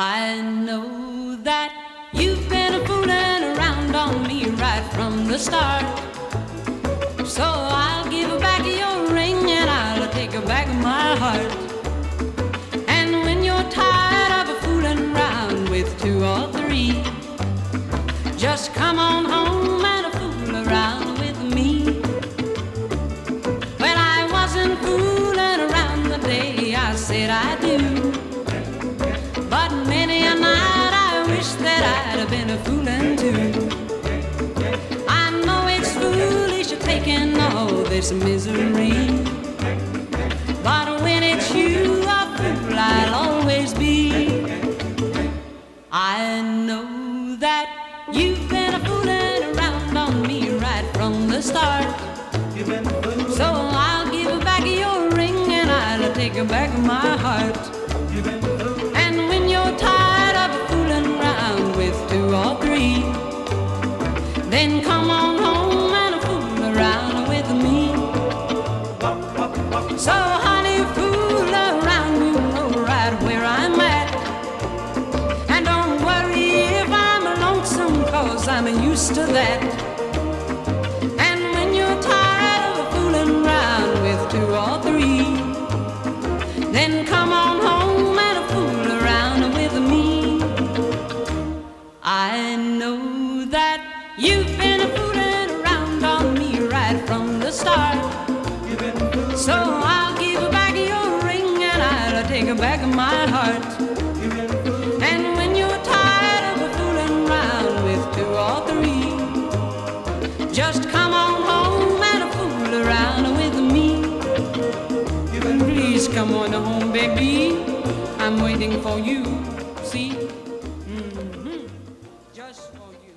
I know that you've been fooling around on me right from the start. So I'll give back your ring and I'll take back my heart. And when you're tired of fooling around with two or three, just come on home and fool around with me. Well, I wasn't fooling around the day I said I do. Taking all oh, this misery. But when it's you, a fool I'll always be. I know that you've been a fooling around on me right from the start. So I'll give back your ring and I'll take back my heart. And when you're tired of fooling around with two or three, then come on used to that. And when you're tired of fooling around with two or three, then come on home and fool around with me. I know that you've been fooling around on me right from the start. So I'll give back your ring and I'll take back my heart. Come on home, baby. I'm waiting for you. See? hmm Just for you.